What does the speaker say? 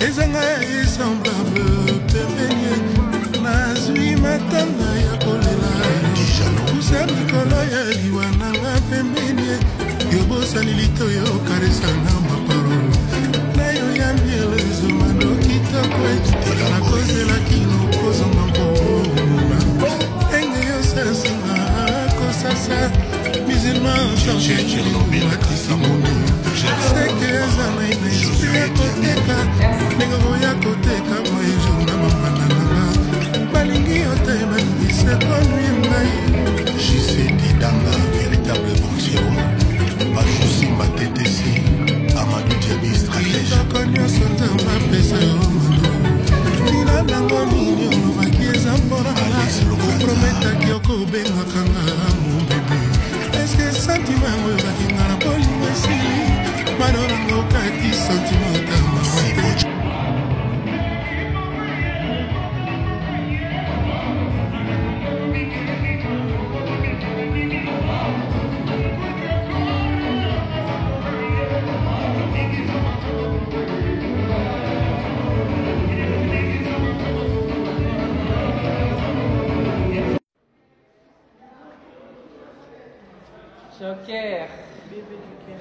ezanga ya esemblable pepenie nazwi matanga ya kolela kusa mikolo ya liwa nanga pembeni ye yobosani litoyo okaresanga maparole nayoyambi elezoma no kitoko nakozela kino kozonga mbomona ndenge yosasinga akosasa musulman sangematisi mondo kobengaka nga mobebe eske santimango Joker. Bébé